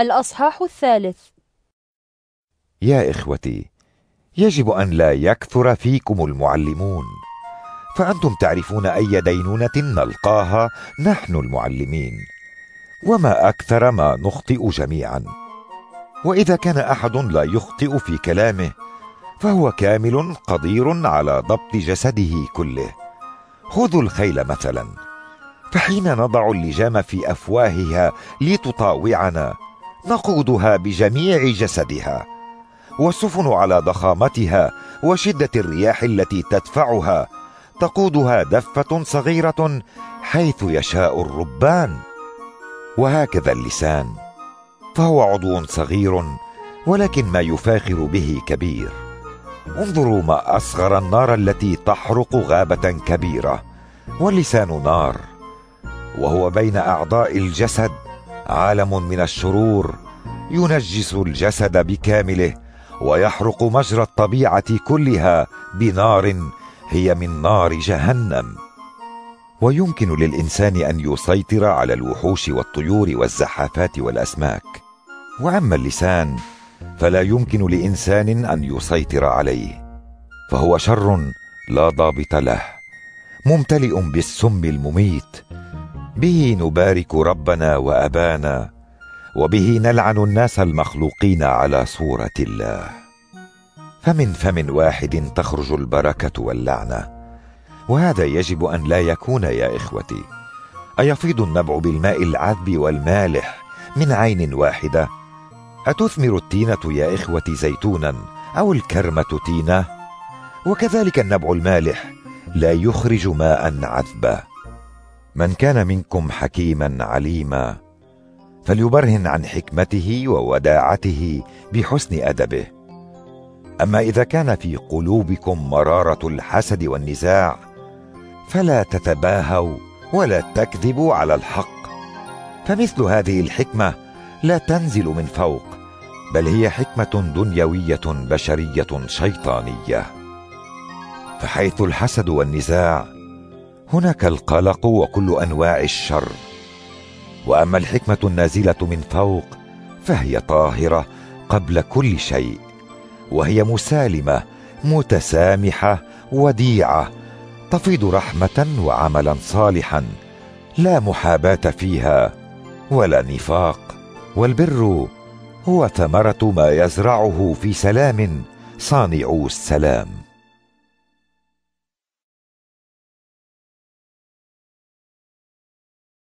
الأصحاح الثالث. يا إخوتي يجب أن لا يكثر فيكم المعلمون. فأنتم تعرفون أي دينونة نلقاها؟ نحن المعلمين. وما أكثر ما نخطئ جميعا. وإذا كان أحد لا يخطئ في كلامه فهو كامل قدير على ضبط جسده كله. خذوا الخيل مثلا. فحين نضع اللجام في أفواهها لتطاوعنا نقودها بجميع جسدها والسفن على ضخامتها وشدة الرياح التي تدفعها تقودها دفة صغيرة حيث يشاء الربان. وهكذا اللسان فهو عضو صغير ولكن ما يفاخر به كبير. انظروا ما أصغر النار التي تحرق غابة كبيرة واللسان نار وهو بين أعضاء الجسد. عالم من الشرور ينجس الجسد بكامله ويحرق مجرى الطبيعة كلها بنار هي من نار جهنم. ويمكن للإنسان أن يسيطر على الوحوش والطيور والزحافات والأسماك. وأما اللسان فلا يمكن لإنسان أن يسيطر عليه فهو شر لا ضابط له ممتلئ بالسم المميت به نبارك ربنا وأبانا وبه نلعن الناس المخلوقين على صورة الله. فمن فم واحد تخرج البركة واللعنة وهذا يجب أن لا يكون يا إخوتي. أيفيض النبع بالماء العذب والمالح من عين واحدة؟ أتثمر التينة يا إخوتي زيتونا أو الكرمة تينة؟ وكذلك النبع المالح لا يخرج ماء عذبا. من كان منكم حكيما عليما فليبرهن عن حكمته ووداعته بحسن أدبه. أما إذا كان في قلوبكم مرارة الحسد والنزاع فلا تتباهوا ولا تكذبوا على الحق. فمثل هذه الحكمة لا تنزل من فوق بل هي حكمة دنيوية بشرية شيطانية. فحيث الحسد والنزاع هناك القلق وكل أنواع الشر. وأما الحكمة النازلة من فوق فهي طاهرة قبل كل شيء وهي مسالمة متسامحة وديعة تفيض رحمة وعملا صالحا لا محاباة فيها ولا نفاق. والبر هو ثمرة ما يزرعه في سلام صانعو السلام.